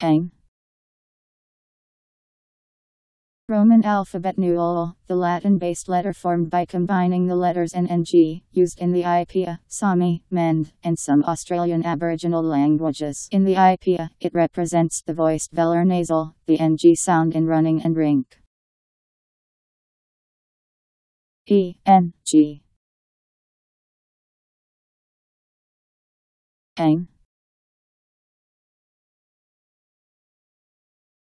Eng. Roman alphabet nuol, the Latin-based letter formed by combining the letters N and G, used in the IPA, Saami, Mende, and some Australian Aboriginal languages. In the IPA, it represents the voiced velar nasal, the NG sound in running and rink. E, N, G. Eng.